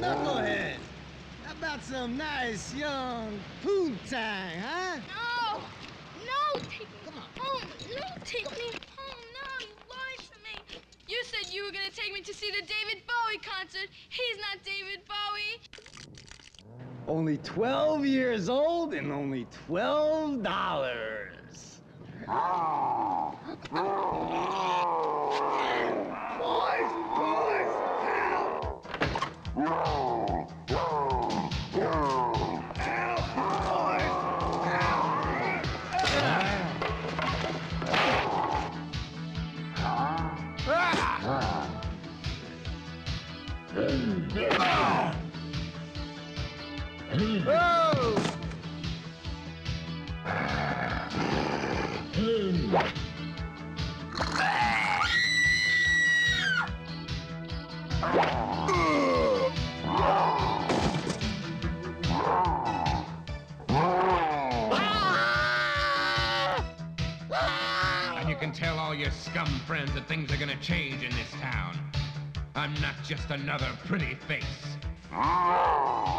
Charlie! Hey, knucklehead! How about some nice young poontang, huh? No! No! Take me Come on. home! No, take me home! No, you lied to me! You said you were gonna take me to see the David Bowie concert. He's not David Bowie. Only 12 years old and only $12. Ah. Ah. And you can tell all your scum friends that things are gonna change in this town. I'm not just another pretty face. Ah.